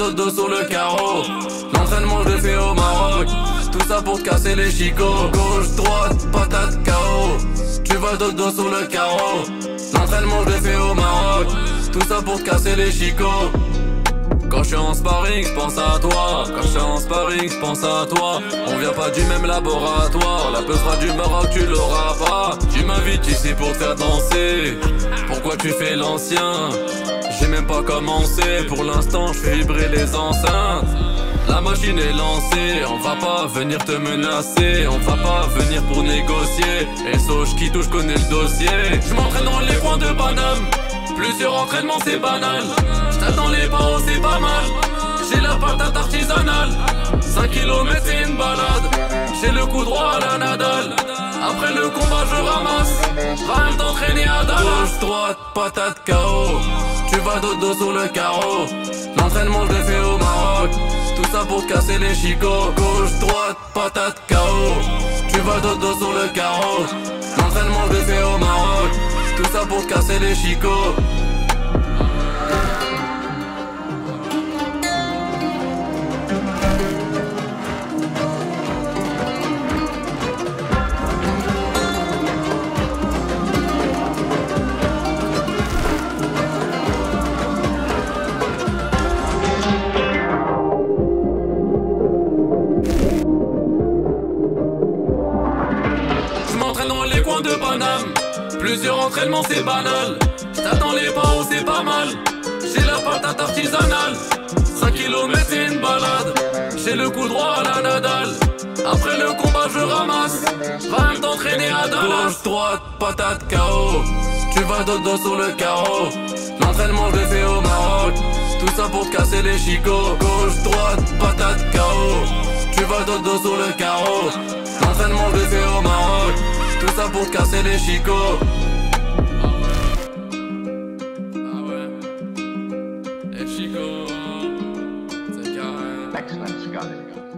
dodo sur le carreau. L'entraînement je au Maroc. Tout ça pour te casser les chicots. Gauche, droite, patate KO. Tu vas dodo sur le carreau. L'entraînement je fais au Maroc. Tout ça pour te casser les chicots. Quand je suis en sparring, je pense à toi. Quand je suis en sparring, je pense à toi. On vient pas du même laboratoire. La peu du Maroc, tu l'auras pas. Tu m'invites ici pour te faire danser. Pourquoi tu fais l'ancien? J'ai même pas commencé. Pour l'instant, je vibrer les enceintes. La machine est lancée, on va pas venir te menacer, on va pas venir pour négocier. Et sauge qui touche, connais le dossier. Je m'entraîne dans les coins de Paname. Plusieurs entraînements, c'est banal. J't'attends les barreaux, c'est pas mal. J'ai la patate artisanale. 5 km, c'est une balade. J'ai le coup droit à la Nadal. Après le combat, je ramasse. Va t'entraîner à Dallas. Gauche, droite, patate, KO. Tu vas dodo sur le carreau. L'entraînement, je le fais au Maroc. Tout ça pour casser les chicots. Gauche, droite, patate, KO. Tu vas dodo sur le carreau. L'entraînement, je le fais au Maroc. Tout ça pour casser les chicots. De Paname. Plusieurs entraînements, c'est banal. J't'attends les barreaux, c'est pas mal. J'ai la patate artisanale. 5 km, c'est une balade. J'ai le coup droit à la Nadal. Après le combat, je ramasse. Va t'entraîner à Dallas. Gauche, droite, patate, KO. Tu vas dodo sur le carreau. L'entraînement, je le fais au Maroc. Tout ça pour te casser les chicots. Gauche, droite, patate, KO. Tu vas dodo sur le carreau. L'entraînement, je le fais au Maroc. Tout ça pour te casser les chicots. Ah ouais. Ah ouais. Les chicots C'est carré. Excellent, got